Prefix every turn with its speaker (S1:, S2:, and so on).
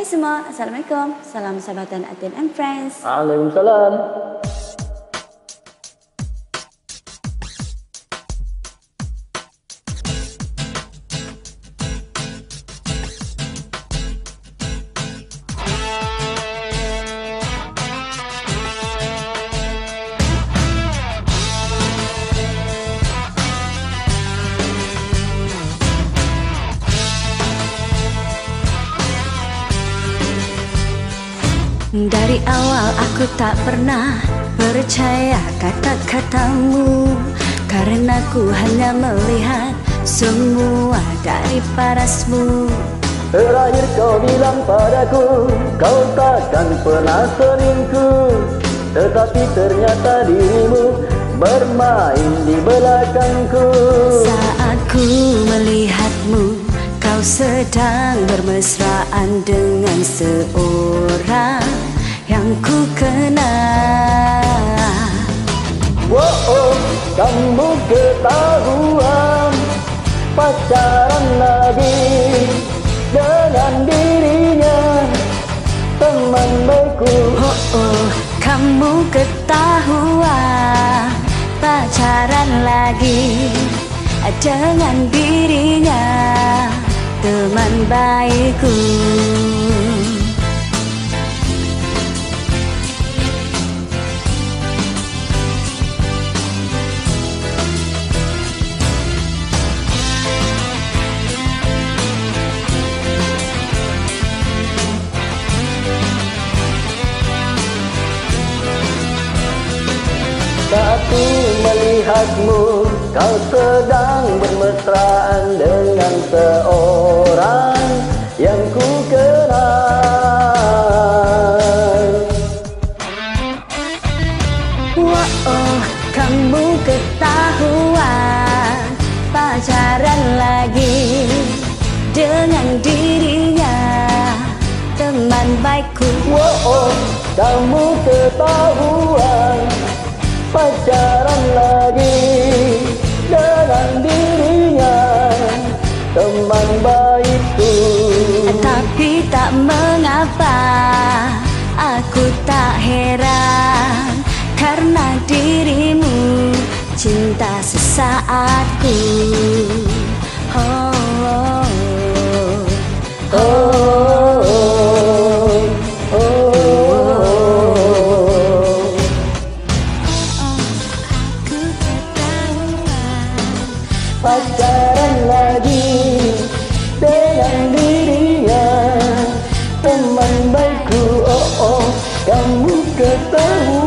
S1: Hai semua, Assalamualaikum. Salam sahabatan Atin and Friends.
S2: Waalaikumsalam.
S1: Dari awal aku tak pernah percaya kata-katamu. Karena ku hanya melihat semua dari parasmu.
S2: Terakhir kau bilang padaku Kau takkan pernah selingkuh. Tetapi ternyata dirimu Bermain di belakangku.
S1: Saat ku melihatmu Kau sedang bermesraan dengan seorang yang ku kenal.
S2: Wow, oh, kamu ketahuan Pacaran lagi dengan dirinya Teman baikku.
S1: Oh oh, kamu ketahuan Pacaran lagi dengan dirinya Teman baikku.
S2: Saat ku melihatmu Kau sedang bermesraan dengan seorang yang ku kenal.
S1: Wah oh, kamu ketahuan Pacaran lagi dengan dirinya Teman baikku.
S2: Wow, oh, kamu ketahuan cinta sesaatku. Oh, oh, oh.
S1: oh, oh, oh aku Pacaran lagi dengan dirinya. Teman baikku, oh oh. Kamu ketahuan